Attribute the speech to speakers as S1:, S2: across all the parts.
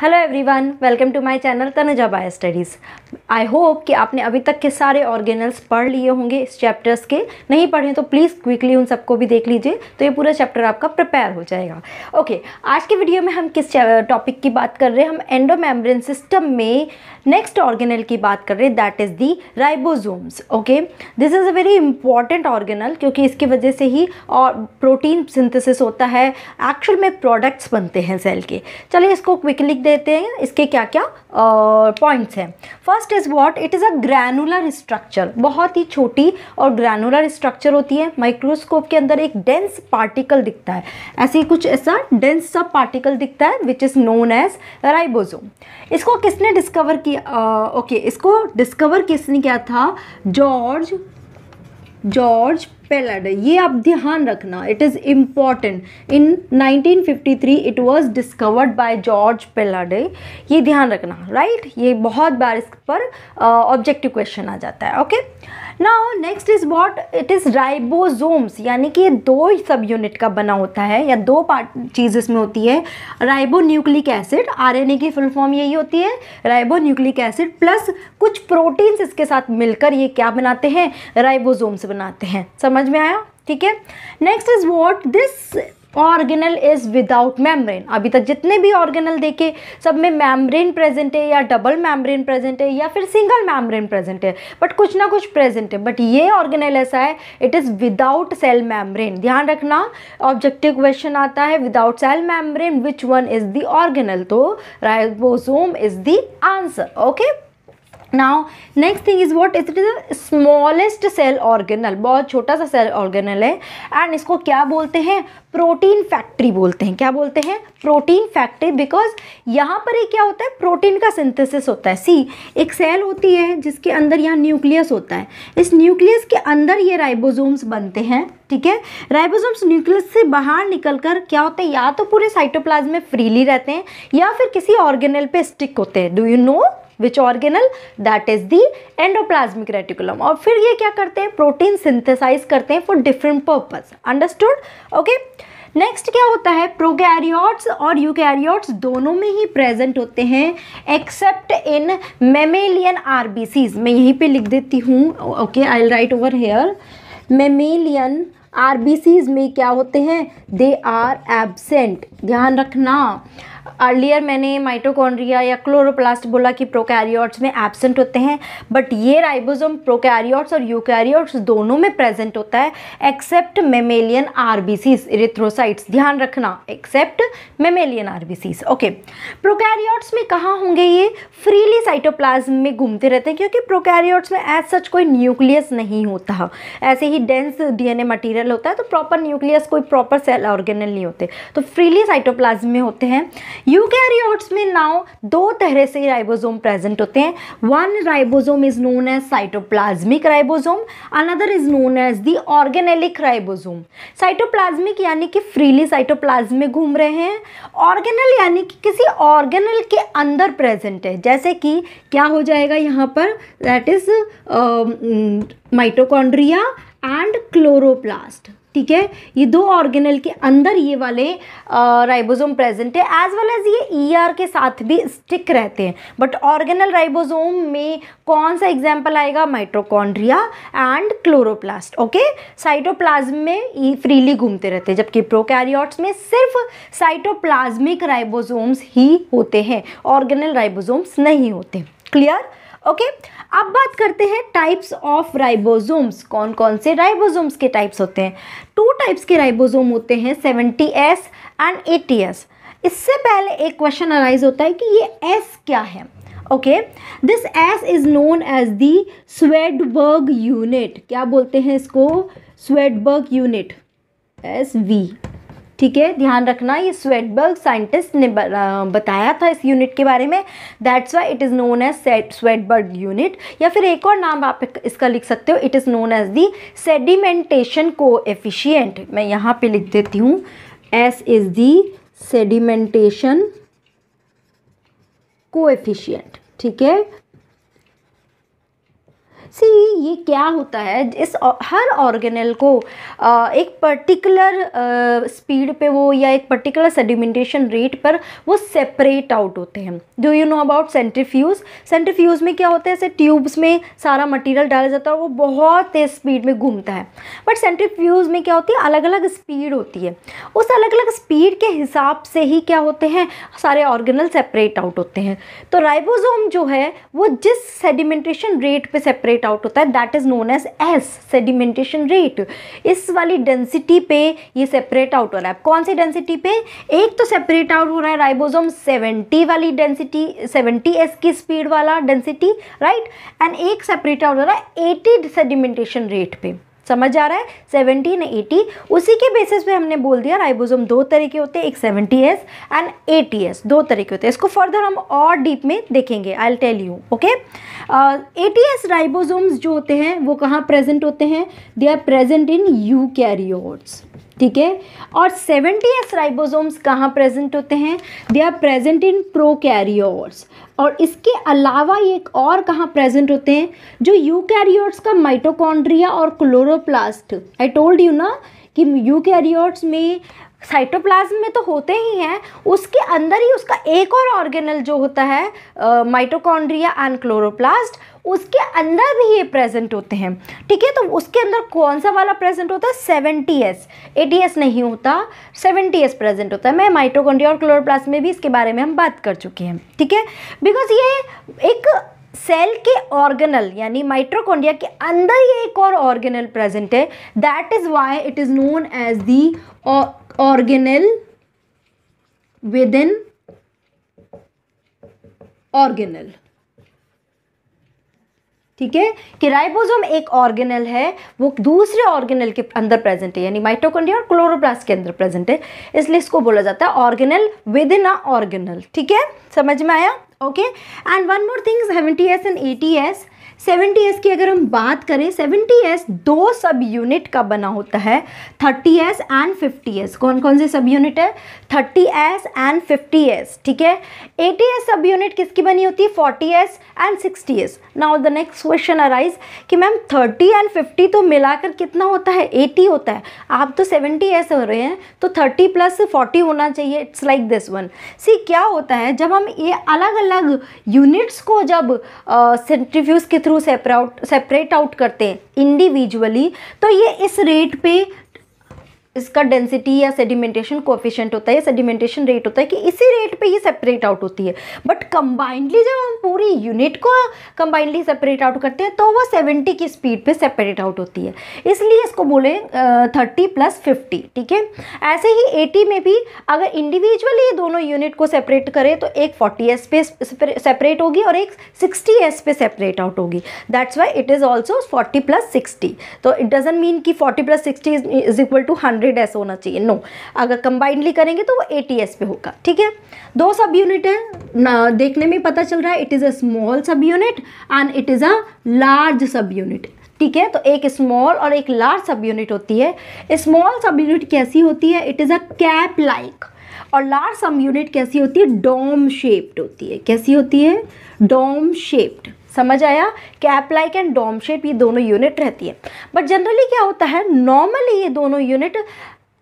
S1: Hello everyone welcome to my channel Tanuja bio studies I hope कि आपने अभी तक के सारे ऑर्गेनल्स पढ़ लिए होंगे इस चैप्टर्स के। नहीं पढ़े तो प्लीज़ क्विकली उन सबको भी देख लीजिए तो ये पूरा चैप्टर आपका प्रिपेयर हो जाएगा। ओके okay, आज के वीडियो में हम किस टॉपिक की बात कर रहे हैं? हम एंडोमेम्ब्रेन सिस्टम में नेक्स्ट ऑर्गेनल की बात कर रहे हैं that is the ribosomes okay this is a very important organelle क्योंकि इसकी वजह से ही और प्रोटीन सिंथेसिस होता है। एक्चुअल में प्रोडक्ट्स बनते हैं सेल के। चलिए इसको क्विकली देते हैं, इसके क्या क्या पॉइंट्स हैं। First is what it is a granular structure बहुत ही छोटी और ग्रैनुलर स्ट्रक्चर होती है। माइक्रोस्कोप के अंदर एक डेंस पार्टिकल दिखता है। ऐसे ही कुछ ऐसा डेंस सब पार्टिकल दिखता है which is known as ribosome इसको किसने डिस्कवर किया? ओके इसको डिस्कवर किसने किया था? जॉर्ज जॉर्ज पेलाडे ये आप ध्यान रखना it is important in 1953 it was discovered by George Palade ये ध्यान रखना राइट right? ये बहुत बार इस पर ऑब्जेक्टिव uh, क्वेश्चन आ जाता है okay now next is what it is ribosomes यानी कि ये दो सब यूनिट का बना होता है या दो पार्ट चीज़ इसमें होती है। राइबो न्यूक्लिक एसिड आरएनए की फुल फॉर्म यही होती है। राइबो न्यूक्लिक एसिड प्लस कुछ प्रोटीन्स इसके साथ मिलकर ये क्या बनाते हैं? राइबोजोम्स बनाते हैं। समझ में आया? ठीक है? Next is what this organelle is without membrane अभी तक जितने भी ऑर्गेनल देखे, सब में मेम्ब्रेन प्रेजेंट है या डबल मेम्ब्रेन प्रेजेंट है या फिर सिंगल मेम्ब्रेन प्रेजेंट है बट कुछ ना कुछ प्रेजेंट है. बट ये ऑर्गेनल ऐसा है it is without cell membrane ध्यान रखना ऑब्जेक्टिव क्वेश्चन आता है without cell membrane which one is the organelle तो ribosome is the answer okay now next thing is what it is smallest cell organelle बहुत छोटा सा सेल ऑर्गेनल है। And इसको क्या बोलते हैं? प्रोटीन फैक्ट्री बोलते हैं। क्या बोलते हैं? प्रोटीन फैक्ट्री बिकॉज़ यहाँ पर ही क्या होता है? प्रोटीन का सिंथेसिस होता है। सी एक सेल होती है जिसके अंदर यहाँ न्यूक्लियस होता है। इस न्यूक्लियस के अंदर ये राइबोजोम्स बनते हैं, ठीक है? राइबोसोम्स न्यूक्लियस से बाहर निकलकर क्या होते हैं? या तो पूरे साइटोप्लाज्म में फ्रीली रहते हैं या फिर किसी ऑर्गेनल पे स्टिक होते हैं। Do you know which organelle that is the endoplasmic reticulum और फिर ये क्या करते हैं? प्रोटीन सिंथेसाइज करते हैं for different purpose understood okay next क्या होता है? प्रोकैरियोट्स और यूकैरियोट्स दोनों में ही प्रेजेंट होते हैं एक्सेप्ट इन मेमेलियन आरबीसीज मैं यहीं पे लिख देती हूँ। Okay I write over here mammalian RBCs में क्या होते हैं? दे आर एबसेंट ध्यान रखना। अर्लियर मैंने माइटोकॉन्ड्रिया या क्लोरोप्लास्ट बोला कि प्रोकैरियोट्स में एबसेंट होते हैं बट ये राइबोसोम प्रोकैरियोट्स और यूकैरियोट्स दोनों में प्रेजेंट होता है एक्सेप्ट मेमेलियन आरबीसीज इरिथ्रोसाइट्स ध्यान रखना except mammalian RBCs okay prokaryotes में कहाँ होंगे ये? फ्रीली साइटोप्लाज्म में घूमते रहते हैं, क्योंकि प्रोकैरियोट्स में एज सच कोई न्यूक्लियस नहीं होता। ऐसे ही डेंस डीएनए मटेरियल होता है तो प्रॉपर न्यूक्लियस कोई प्रॉपर सेल ऑर्गेनल नहीं होते। तो फ्रीली साइटोप्लाज्म में होते हैं। यूकैरियोट्स में नाउ दो तरह से राइबोसोम प्रेजेंट होते हैं। One ribosome is known as cytoplasmic ribosome, another is known as the organellic ribosome. Cytoplasmic यानी कि फ्रीली साइटोप्लाज्म में घूम रहे हैं। ऑर्गेनल यानी कि किसी ऑर्गेनल के अंदर प्रेजेंट है। जैसे कि क्या हो जाएगा यहाँ पर? That is mitochondria and chloroplast. ठीक है? ये दो ऑर्गेनल के अंदर ये वाले राइबोसोम प्रेजेंट है एज वेल एज ये ईआर के साथ भी स्टिक रहते हैं। बट ऑर्गेनल राइबोसोम में कौन सा एग्ज़ाम्पल आएगा? Mitochondria and chloroplast okay cytoplasm में ये फ्रीली घूमते रहते हैं, जबकि प्रोकैरियोट्स में सिर्फ़ साइटोप्लाज्मिक राइबोसोम्स ही होते हैं। ऑर्गेनल राइबोसोम्स नहीं होते। क्लियर ओके अब बात करते हैं टाइप्स ऑफ़ राइबोसोम्स कौन कौन से राइबोसोम्स के टाइप्स होते हैं? टू टाइप्स के राइबोसोम होते हैं seventy S and eighty S इससे पहले एक क्वेश्चन अराइज होता है कि ये एस क्या है? Okay this S is known as the Svedberg unit क्या बोलते हैं इसको? स्वेडबर्ग यूनिट एस वी ठीक है, ध्यान रखना, ये स्वेटबर्ग साइंटिस्ट ने बताया था इस यूनिट के बारे में। That's why it is known as Svedberg unit या फिर एक और नाम आप इसका लिख सकते हो। It is known as the sedimentation coefficient मैं यहाँ पे लिख देती हूँ। एस इज़ दी सेडिमेंटेशन को ठीक है? सी ये क्या होता है? इस हर ऑर्गेनल को एक पर्टिकुलर स्पीड पे वो या एक पर्टिकुलर सेडिमेंटेशन रेट पर वो सेपरेट आउट होते हैं। Do you know about centrifuge centrifuge में क्या होता है? ऐसे ट्यूब्स में सारा मटेरियल डाला जाता है और वो बहुत तेज़ स्पीड में घूमता है। बट सेंट्रीफ्यूज में क्या होती है? अलग अलग स्पीड होती है। उस अलग अलग स्पीड के हिसाब से ही क्या होते हैं? सारे ऑर्गेनल सेपरेट आउट होते हैं। तो राइबोसोम जो है, वो जिस सेडिमेंटेशन रेट पे सेपरेट आउट होता है that is known as S sedimentation rate इस वाली डेंसिटी पे ये सेपरेट आउट हो। रहा है कौन सी डेंसिटी पे? एक तो सेपरेट आउट हो रहा है राइबोसोम 70 वाली डेंसिटी 70 एस की स्पीड वाला डेंसिटी राइट एंड एक सेपरेट आउट हो रहा है 80 सेडिमेंटेशन रेट पे। समझ आ रहा है? सेवेंटीन एटी उसी के बेसिस पे हमने बोल दिया राइबोसोम दो तरह के होते हैं, एक seventy S and eighty S दो तरह के होते हैं। इसको फर्दर हम और डीप में देखेंगे I tell you okay eighty S ribosomes जो होते हैं, वो कहाँ प्रेजेंट होते हैं? They are present in eukaryotes ठीक है? और सेवेंटी एस राइबोसोम्स कहाँ प्रेजेंट होते हैं? They are present in prokaryotes और इसके अलावा एक और कहाँ प्रेजेंट होते हैं? जो यूकैरियोट्स का माइटोकॉन्ड्रिया और क्लोरोप्लास्ट आई टोल्ड यू ना कि यूकैरियोट्स में साइटोप्लाज्म में तो होते ही हैं, उसके अंदर ही उसका एक और ऑर्गेनल जो होता है माइटोकॉन्ड्रिया एंड क्लोरोप्लास्ट उसके अंदर भी ये प्रेजेंट होते हैं। ठीक है तो उसके अंदर कौन सा वाला प्रेजेंट होता है? सेवेंटी एस एटी एस नहीं होता सेवेंटी एस प्रेजेंट होता है। मैं माइटोकॉन्ड्रिया और क्लोरोप्लास्ट में भी इसके बारे में हम बात कर चुके हैं। ठीक है बिकॉज़ ये एक सेल के ऑर्गेनल यानी माइट्रोकोंडिया के अंदर ये एक और ऑर्गेनल प्रेजेंट है। That is why it is known as the within organelle ठीक है? कि राइबोसोम एक ऑर्गेनल है, वो दूसरे ऑर्गेनल के अंदर प्रेजेंट है, यानी माइटोकॉन्ड्रिया और क्लोरोप्लास्ट के अंदर प्रेजेंट है, इसलिए इसको बोला जाता है organelle within a organelle ठीक है? समझ में आया? Okay and one more thing seventy S and eighty S seventy S की अगर हम बात करें सेवेंटी एस दो सब यूनिट का बना होता है thirty S and fifty S. कौन कौन से सब यूनिट है? Thirty S and fifty S ठीक है? एटी एस सब यूनिट किसकी बनी होती है? Forty S and sixty S. Now the next question arise कि मैम थर्टी एंड फिफ्टी तो मिलाकर कितना होता है? एटी होता है। आप तो सेवेंटी एस हो रहे हैं तो थर्टी प्लस फोर्टी होना चाहिए। It's like this one see क्या होता है? जब हम ये अलग अलग यूनिट्स को जब सेंट्रीफ्यूज uh, के सेपरेट सेपरेट आउट करते हैं इंडिविजुअली तो ये इस रेट पे इसका डेंसिटी या सेडिमेंटेशन कोफिशेंट होता है, या सेडिमेंटेशन रेट होता है, कि इसी रेट पे ये सेपरेट आउट होती है। बट कंबाइंडली जब हम पूरी यूनिट को कंबाइंडली सेपरेट आउट करते हैं तो वो 70 की स्पीड पे सेपरेट आउट होती है। इसलिए इसको बोले थर्टी प्लस फिफ्टी ठीक है? ऐसे ही एटी में भी अगर इंडिविजुअली ये दोनों यूनिट को सेपरेट करें तो एक फोर्टी एस पे सेपरेट होगी और एक सिक्सटी एस पे सेपरेट आउट होगी। That's why it is also forty plus sixty तो इट डजेंट मीन कि forty plus sixty is equal to hundred hundred ऐसा होना चाहिए। नो अगर कंबाइंडली करेंगे तो वो ए पे होगा, ठीक है? दो सब यूनिट है देखने में पता चल रहा है it is a small subunit and it is a large subunit ठीक है? तो एक स्मॉल और एक लार्ज सब यूनिट होती है। स्मॉल सब यूनिट कैसी होती है? It is a cap like और लार्ज सब यूनिट कैसी होती है? डोम शेप्ड होती है। कैसी होती है? डोम शेप्ड समझ आया कि लाइक एंड डोम शेप ये दोनों यूनिट रहती है। बट जनरली क्या होता है, नॉर्मली ये दोनों यूनिट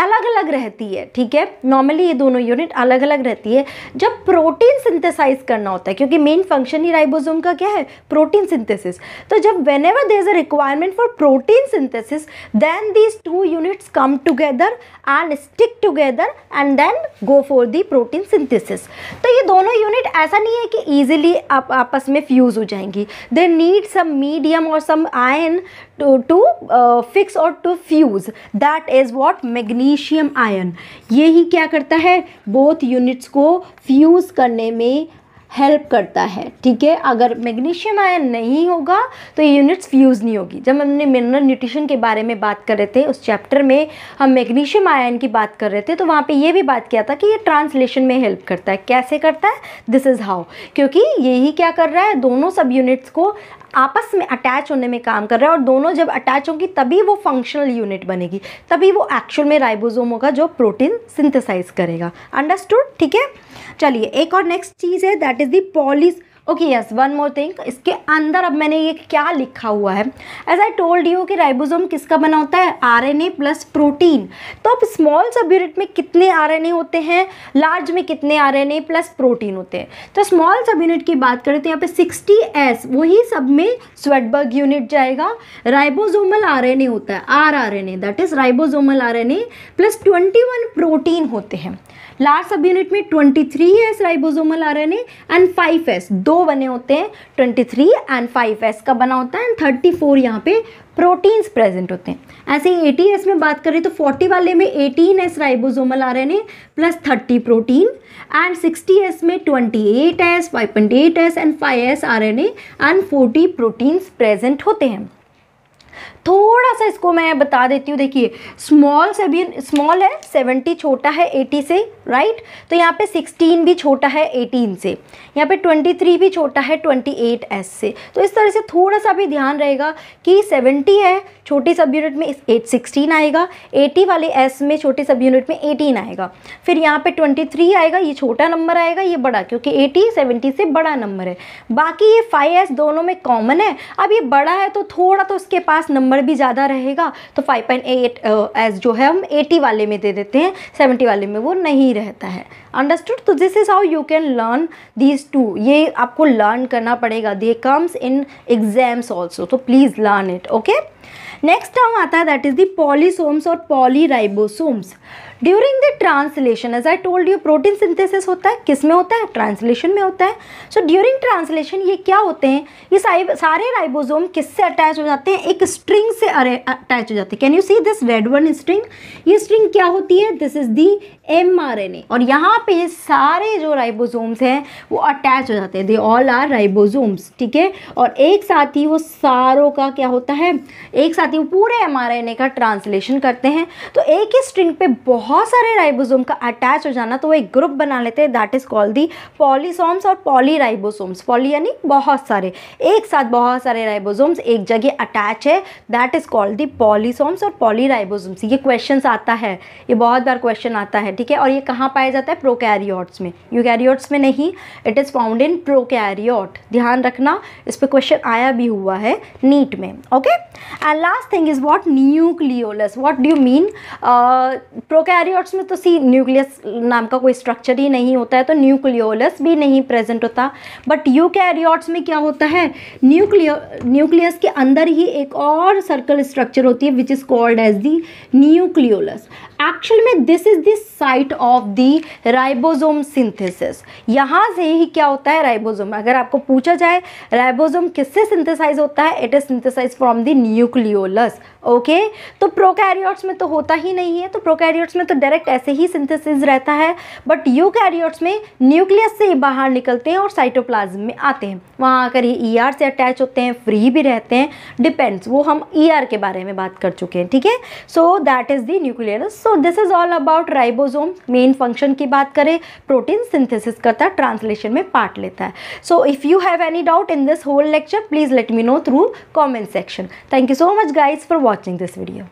S1: अलग अलग रहती है, ठीक है? नॉर्मली ये दोनों यूनिट अलग अलग रहती है। जब प्रोटीन सिंथेसाइज करना होता है, क्योंकि मेन फ़ंक्शन ही राइबोसोम का क्या है? प्रोटीन सिंथेसिस तो जब whenever there is a requirement for protein synthesis then these two units come together and stick together and then go for the protein synthesis तो ये दोनों यूनिट ऐसा नहीं है कि ईजिली आप, आपस में फ्यूज हो जाएँगी। दे नीड सम मीडियम और some ion to to fix और to fuse that is what magnesium ion. ये ही क्या करता है? बोथ यूनिट्स को फ्यूज़ करने में हेल्प करता है। ठीक है? अगर मैग्नीशियम आयन नहीं होगा तो ये यूनिट्स फ्यूज़ नहीं होगी। जब हमने मिनरल न्यूट्रिशन के बारे में बात कर रहे थे, उस चैप्टर में हम मैग्नीशियम आयन की बात कर रहे थे तो वहाँ पे ये भी बात किया था कि ये ट्रांसलेशन में हेल्प करता है। कैसे करता है? दिस इज़ हाउ क्योंकि यही क्या कर रहा है? दोनों सब यूनिट्स को आपस में अटैच होने में काम कर रहा है और दोनों जब अटैच होंगी, तभी वो फंक्शनल यूनिट बनेगी। तभी वो एक्चुअल में राइबोसोम होगा जो प्रोटीन सिंथेसाइज करेगा। अंडरस्टूड ठीक है? चलिए, एक और नेक्स्ट चीज़ है that is the polys okay yes one more thing इसके अंदर अब मैंने ये क्या लिखा हुआ है? एज आई टोल्ड यू कि राइबोसोम किसका बना होता है? आरएनए प्लस प्रोटीन तो अब स्मॉल सब यूनिट में कितने आरएनए होते हैं? लार्ज में कितने आरएनए प्लस प्रोटीन होते हैं? तो स्मॉल सब यूनिट की बात करें तो यहाँ पे सिक्सटी एस वही सब में स्वेटबर्ग यूनिट जाएगा। राइबोसोमल आरएनए होता है R R N A that is ribosomal R N A plus twenty one protein होते हैं। लार्ज सब यूनिट में 23 S ribosomal RNA and 5 S दो बने होते हैं 23 एंड 5 एस का बना होता है एंड 34 यहाँ पे प्रोटीन्स प्रेजेंट होते हैं। ऐसे ही 80 एस में बात करें तो 40 वाले में 18 S ribosomal RNA plus 30 protein and 60 S में 28 S 5.8 S and 5 S RNA and 40 proteins present होते हैं। थोड़ा सा इसको मैं बता देती हूँ। देखिए स्मॉल से भी स्मॉल है सेवेंटी छोटा है एटी से राइट तो यहाँ पे सिक्सटीन भी छोटा है एटीन से। यहाँ पे ट्वेंटी थ्री भी छोटा है ट्वेंटी एट एस से। तो इस तरह से थोड़ा सा भी ध्यान रहेगा कि सेवेंटी है, छोटी सब यूनिट में एट सिक्सटीन आएगा। एटी वाले एस में छोटी सब यूनिट में एटीन आएगा। फिर यहाँ पे ट्वेंटी थ्री आएगा, ये छोटा नंबर आएगा, ये बड़ा, क्योंकि एटी सेवेंटी से बड़ा नंबर है। बाकी ये फाइव एस दोनों में कॉमन है। अब ये बड़ा है तो थोड़ा तो उसके पास नंबर भी ज़्यादा रहेगा तो फाइव पॉइंट एट एस जो है हम एटी वाले में दे देते हैं सेवेंटी वाले में वो नहीं रहता है। अंडरस्टूड तो this is how you can learn these two ये आपको लर्न करना पड़ेगा. They comes in exams also तो please learn it okay next term आता है दैट इज़ द पॉलीसोम्स और polyribosomes during the translation as I told you protein synthesis होता है. किसमें होता है? ट्रांसलेशन में होता है. सो ड्यूरिंग ट्रांसलेशन ये क्या होते हैं? ये सारे राइबोसोम किससे अटैच हो जाते हैं? एक स्ट्रिंग से अटैच हो जाते हैं. Can you see this red one string ये स्ट्रिंग क्या होती है? दिस इज़ दी एम और यहाँ पे ये सारे जो राइबोसोम्स हैं, वो अटैच हो जाते हैं। दे ऑल आर राइबोसोम्स ठीक है? और एक साथ ही वो सारों का क्या होता है? एक साथ ही वो पूरे एम आर एन ए का ट्रांसलेशन करते हैं। तो एक ही स्ट्रिंग पे बहुत सारे राइबोसोम का अटैच हो जाना तो वो एक ग्रुप बना लेते हैं। That is called the polysomes और पॉली राइबोसोम्स पॉली यानी बहुत सारे। एक साथ बहुत सारे राइबोसोम्स एक जगह अटैच है। That is called the polysomes और पॉली राइबोसोम्स ये क्वेश्चन आता है। ये बहुत बार क्वेश्चन आता है, ठीक है? और ये कहाँ पाया जाता है? प्रोकैरियोट्स में। यूकैरियोट्स में नहीं it is found in prokaryote ध्यान रखना, इस पर क्वेश्चन आया भी हुआ है नीट में okay and last thing is what nucleolus what do you mean prokaryotes में तो सी न्यूक्लियस नाम का कोई स्ट्रक्चर ही नहीं होता है तो न्यूक्लियोलस भी नहीं प्रेजेंट होता। बट यूकैरियोट्स में क्या होता है? न्यूक्लियो न्यूक्लियस के अंदर ही एक और सर्कल स्ट्रक्चर होती है which is called as the nucleolus actual में this is this site of the ribosome synthesis. यहाँ से ही क्या होता है राइबोसोम? अगर आपको पूछा जाए, राइबोसोम किससे सिंथेसाइज होता है? It is synthesize from the nucleolus okay तो प्रोकैरियोट्स में तो होता ही नहीं है तो प्रोकैरियोट्स में तो डायरेक्ट ऐसे ही सिंथेसिस रहता है बट यूकैरियोट्स में न्यूक्लियस से ही बाहर निकलते हैं और साइटोप्लाज्म में आते हैं। वहाँ आकर ये ई e से अटैच होते हैं फ्री भी रहते हैं। डिपेंड्स वो हम ई e के बारे में बात कर चुके हैं, ठीक है? So that is the nucleus so this is all about ribosome main function की बात करें, प्रोटीन सिंथेसिस करता है, ट्रांसलेशन में पार्ट लेता है so if you have any doubt in this whole lecture please let me know through comment section thank you so much guys for watching this video.